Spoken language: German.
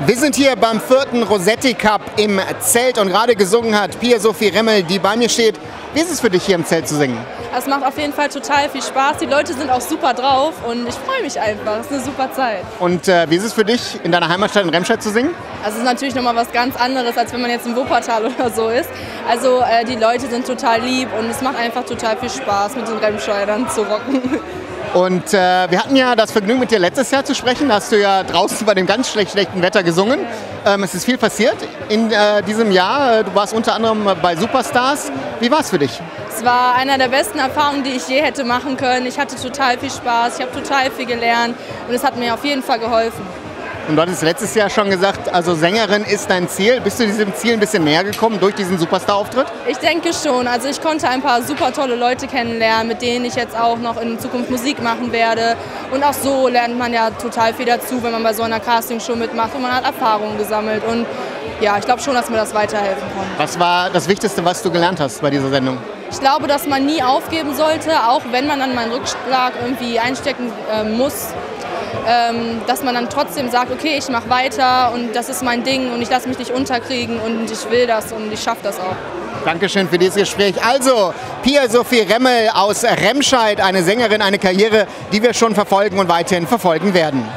Wir sind hier beim vierten Rossetti Cup im Zelt und gerade gesungen hat Pia Sophie Remmel, die bei mir steht. Wie ist es für dich hier im Zelt zu singen? Es macht auf jeden Fall total viel Spaß. Die Leute sind auch super drauf und ich freue mich einfach. Es ist eine super Zeit. Und äh, wie ist es für dich, in deiner Heimatstadt in Remscheid zu singen? Also es ist natürlich nochmal was ganz anderes, als wenn man jetzt im Wuppertal oder so ist. Also äh, die Leute sind total lieb und es macht einfach total viel Spaß, mit den Remscheidern zu rocken. Und äh, wir hatten ja das Vergnügen, mit dir letztes Jahr zu sprechen. Da hast du ja draußen bei dem ganz schlecht schlechten Wetter gesungen. Ähm, es ist viel passiert in äh, diesem Jahr. Äh, du warst unter anderem bei Superstars. Wie war es für dich? Es war einer der besten Erfahrungen, die ich je hätte machen können. Ich hatte total viel Spaß, ich habe total viel gelernt und es hat mir auf jeden Fall geholfen. Und du hattest letztes Jahr schon gesagt, also Sängerin ist dein Ziel. Bist du diesem Ziel ein bisschen näher gekommen durch diesen Superstar-Auftritt? Ich denke schon. Also ich konnte ein paar super tolle Leute kennenlernen, mit denen ich jetzt auch noch in Zukunft Musik machen werde. Und auch so lernt man ja total viel dazu, wenn man bei so einer Castingshow mitmacht und man hat Erfahrungen gesammelt. Und ja, ich glaube schon, dass mir das weiterhelfen kann. Was war das Wichtigste, was du gelernt hast bei dieser Sendung? Ich glaube, dass man nie aufgeben sollte, auch wenn man dann mal einen Rückschlag irgendwie einstecken äh, muss dass man dann trotzdem sagt, okay, ich mache weiter und das ist mein Ding und ich lasse mich nicht unterkriegen und ich will das und ich schaffe das auch. Dankeschön für dieses Gespräch. Also, Pia Sophie Remmel aus Remscheid, eine Sängerin, eine Karriere, die wir schon verfolgen und weiterhin verfolgen werden.